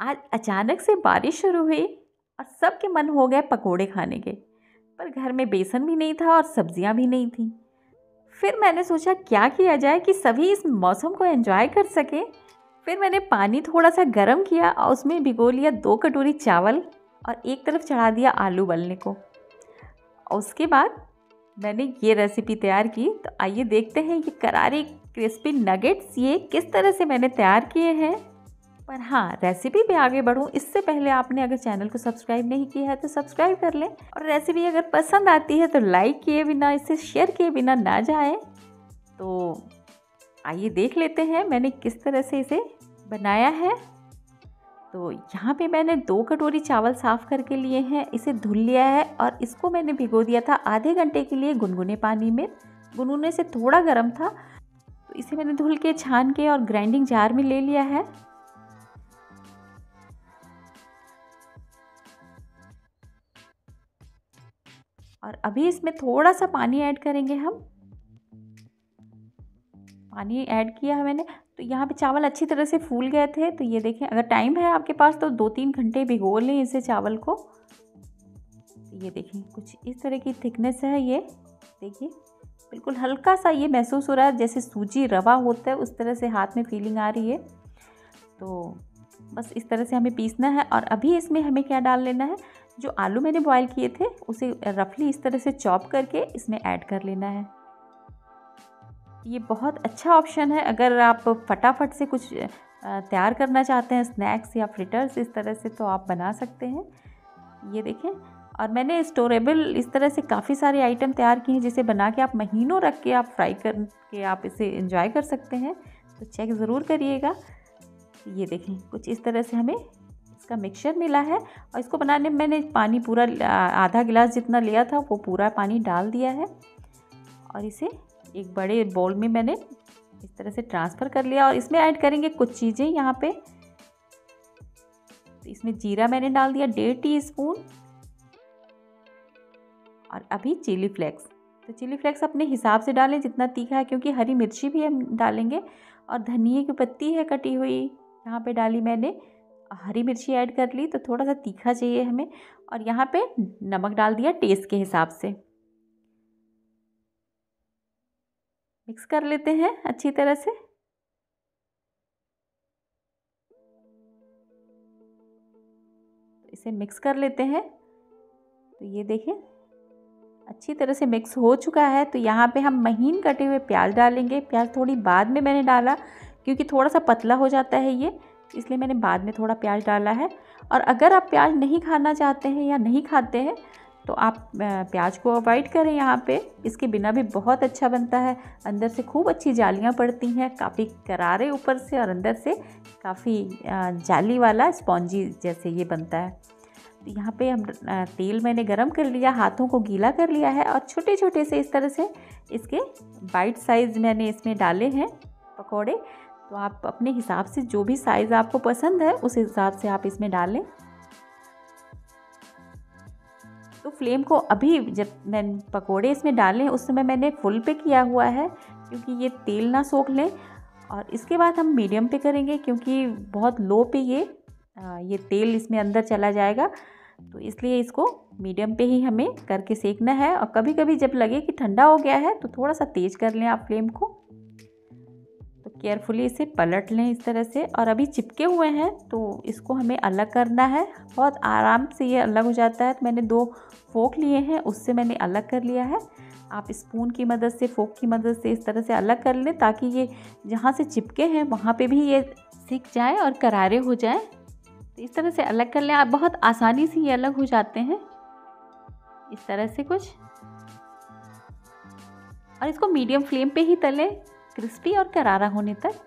आज अचानक से बारिश शुरू हुई और सबके मन हो गए पकोड़े खाने के। पर घर में बेसन भी नहीं था और सब्ज़ियाँ भी नहीं थी। फिर मैंने सोचा, क्या किया जाए कि सभी इस मौसम को एंजॉय कर सकें? फिर मैंने पानी थोड़ा सा गर्म किया और उसमें भिगो लिया दो कटोरी चावल और एक तरफ़ चढ़ा दिया आलू बलने को। और उसके बाद मैंने ये रेसिपी तैयार की तो आइए देखते हैं ये करारी क्रिस्पी नगेट्स ये किस तरह से मैंने तैयार किए हैं। पर हाँ रेसिपी पे आगे बढ़ूँ, इससे पहले आपने अगर चैनल को सब्सक्राइब नहीं किया है तो सब्सक्राइब कर लें। और रेसिपी अगर पसंद आती है तो लाइक किए बिना, इसे शेयर किए बिना ना जाए। तो आइए देख लेते हैं, मैंने किस तरह से इसे बनाया है। तो यहाँ पे मैंने दो कटोरी चावल साफ़ करके लिए हैं, इसे धुल लिया है और इसको मैंने भिगो दिया था आधे घंटे के लिए गुनगुने पानी में। गुनगुने से थोड़ा गर्म था तो इसे मैंने धुल के, छान के और ग्राइंडिंग जार में ले लिया है। और अभी इसमें थोड़ा सा पानी ऐड करेंगे हम। पानी ऐड किया है मैंने। तो यहाँ पे चावल अच्छी तरह से फूल गए थे। तो ये देखें, अगर टाइम है आपके पास तो दो तीन घंटे भिगो लें इसे चावल को। ये देखें, कुछ इस तरह की थिकनेस है ये। देखिए, बिल्कुल हल्का सा ये महसूस हो रहा है, जैसे सूजी रवा होता है, उस तरह से हाथ में फीलिंग आ रही है। तो बस इस तरह से हमें पीसना है और अभी इसमें हमें क्या डाल लेना है? जो आलू मैंने बॉईल किए थे, उसे रफली इस तरह से चॉप करके इसमें ऐड कर लेना है। ये बहुत अच्छा ऑप्शन है। अगर आप फटाफट से कुछ तैयार करना चाहते हैं स्नैक्स या फ्रिटर्स इस तरह से तो आप बना सकते हैं। ये देखें, और मैंने स्टोरेबल इस तरह से काफ़ी सारे आइटम तैयार किए हैं, जिसे बना के आप महीनों रख के आप फ्राई कर के आप इसे इंजॉय कर सकते हैं। तो चेक ज़रूर करिएगा। ये देखें, कुछ इस तरह से हमें इसका मिक्सचर मिला है और इसको बनाने में मैंने पानी पूरा आधा गिलास जितना लिया था वो पूरा पानी डाल दिया है। और इसे एक बड़े बोल में मैंने इस तरह से ट्रांसफ़र कर लिया और इसमें ऐड करेंगे कुछ चीज़ें यहाँ पे। तो इसमें जीरा मैंने डाल दिया डेढ़ टी स्पून और अभी चिली फ्लेक्स तो चिली फ्लेक्स अपने हिसाब से डालें जितना तीखा है, क्योंकि हरी मिर्ची भी हम डालेंगे। और धनिए की पत्ती है कटी हुई, यहाँ पे डाली मैंने। हरी मिर्ची ऐड कर ली तो थोड़ा सा तीखा चाहिए हमें, और यहाँ पे नमक डाल दिया टेस्ट के हिसाब से। मिक्स कर लेते हैं अच्छी तरह से। इसे मिक्स कर लेते हैं। तो ये देखें अच्छी तरह से मिक्स हो चुका है। तो यहाँ पे हम महीन कटे हुए प्याज डालेंगे। प्याज थोड़ी बाद में मैंने डाला, क्योंकि थोड़ा सा पतला हो जाता है ये। इसलिए मैंने बाद में थोड़ा प्याज डाला है। और अगर आप प्याज नहीं खाना चाहते हैं या नहीं खाते हैं तो आप प्याज को अवॉइड करें यहाँ पे। इसके बिना भी बहुत अच्छा बनता है। अंदर से खूब अच्छी जालियाँ पड़ती हैं, काफ़ी करारे ऊपर से और अंदर से काफ़ी जाली वाला स्पॉन्जी जैसे ये बनता है। तो यहाँ पे हम तेल मैंने गरम कर लिया, हाथों को गीला कर लिया है और छोटे छोटे से इस तरह से इसके बाइट साइज़ मैंने इसमें डाले हैं पकौड़े। तो आप अपने हिसाब से जो भी साइज़ आपको पसंद है, उस हिसाब से आप इसमें डालें। तो फ्लेम को अभी जब मैं पकोड़े इसमें डाले, उस समय मैंने फुल पे किया हुआ है, क्योंकि ये तेल ना सोख लें। और इसके बाद हम मीडियम पे करेंगे, क्योंकि बहुत लो पे ये ये तेल इसमें अंदर चला जाएगा। तो इसलिए इसको मीडियम पे ही हमें करके सेकना है। और कभी कभी जब लगे कि ठंडा हो गया है तो थोड़ा सा तेज़ कर लें आप फ्लेम को। केयरफुली इसे पलट लें इस तरह से। और अभी चिपके हुए हैं तो इसको हमें अलग करना है। बहुत आराम से ये अलग हो जाता है। तो मैंने दो फोक लिए हैं, उससे मैंने अलग कर लिया है। आप स्पून की मदद से, फोक की मदद से इस तरह से अलग कर लें ताकि ये जहाँ से चिपके हैं, वहाँ पे भी ये सीख जाए और करारे हो जाए। तो इस तरह से अलग कर लें। आप बहुत आसानी से ये अलग हो जाते हैं। इस तरह से कुछ। और इसको मीडियम फ्लेम पे ही तलें। क्रिस्पी और करारा होने तक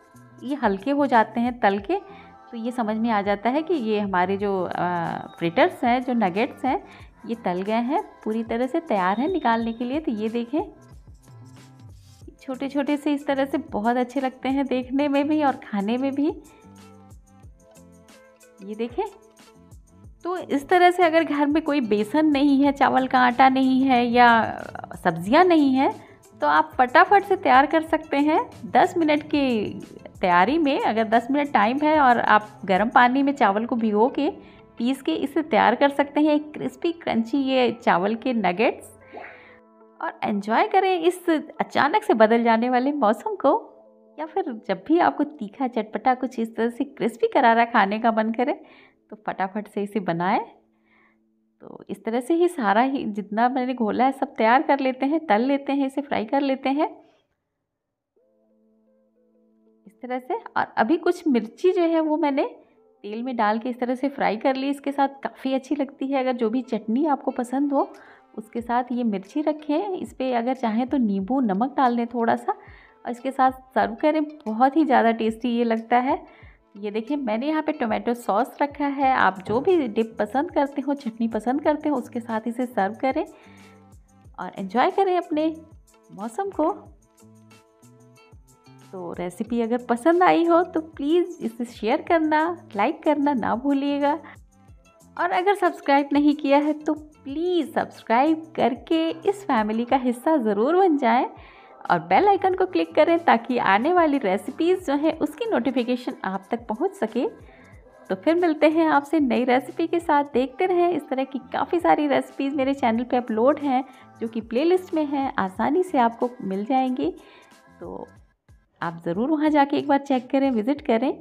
ये हल्के हो जाते हैं तल के तो ये समझ में आ जाता है कि ये हमारे जो फ्रिटर्स हैं, जो नगेट्स हैं, ये तल गए हैं, पूरी तरह से तैयार हैं निकालने के लिए। तो ये देखें छोटे छोटे से इस तरह से बहुत अच्छे लगते हैं देखने में भी और खाने में भी। ये देखें तो इस तरह से अगर घर में कोई बेसन नहीं है, चावल का आटा नहीं है या सब्ज़ियाँ नहीं है तो आप फटाफट से तैयार कर सकते हैं 10 मिनट की तैयारी में। अगर 10 मिनट टाइम है और आप गर्म पानी में चावल को भिगो के पीस के इसे तैयार कर सकते हैं, एक क्रिस्पी क्रंची ये चावल के नगेट्स और एंजॉय करें इस अचानक से बदल जाने वाले मौसम को, या फिर जब भी आपको तीखा चटपटा कुछ इस तरह से क्रिस्पी करारा खाने का मन करे तो फटाफट से इसे बनाएँ। तो इस तरह से ही सारा ही जितना मैंने घोला है, सब तैयार कर लेते हैं, तल लेते हैं, इसे फ्राई कर लेते हैं। इस तरह से और अभी कुछ मिर्ची जो है, वो मैंने तेल में डाल के इस तरह से फ्राई कर ली। इसके साथ काफ़ी अच्छी लगती है, अगर जो भी चटनी आपको पसंद हो, उसके साथ ये मिर्ची रखें। इस पर अगर चाहें तो नींबू, नमक डाल दें थोड़ा सा। और इसके साथ सर्व करें, बहुत ही ज़्यादा टेस्टी ये लगता है। ये देखिए, मैंने यहाँ पे टोमेटो सॉस रखा है। आप जो भी डिप पसंद करते हो, चटनी पसंद करते हो, उसके साथ इसे सर्व करें और एंजॉय करें अपने मौसम को। तो रेसिपी अगर पसंद आई हो तो प्लीज़ इसे शेयर करना लाइक करना ना भूलिएगा। और अगर सब्सक्राइब नहीं किया है तो प्लीज़ सब्सक्राइब करके इस फैमिली का हिस्सा ज़रूर बन जाएँ। और बेल आइकन को क्लिक करें ताकि आने वाली रेसिपीज़ जो है, उसकी नोटिफिकेशन आप तक पहुँच सके। तो फिर मिलते हैं आपसे नई रेसिपी के साथ। देखते रहें, इस तरह की काफ़ी सारी रेसिपीज़ मेरे चैनल पे अपलोड हैं, जो कि प्लेलिस्ट में हैं, आसानी से आपको मिल जाएँगी। तो आप ज़रूर वहाँ जाके एक बार चेक करें विज़िट करें।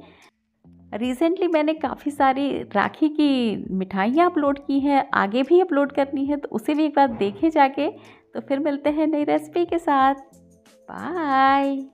रिसेंटली मैंने काफ़ी सारी राखी की मिठाइयाँ अपलोड की हैं, आगे भी अपलोड करनी है तो उसे भी एक बार देखें जाके। तो फिर मिलते हैं नई रेसिपी के साथ। Bye.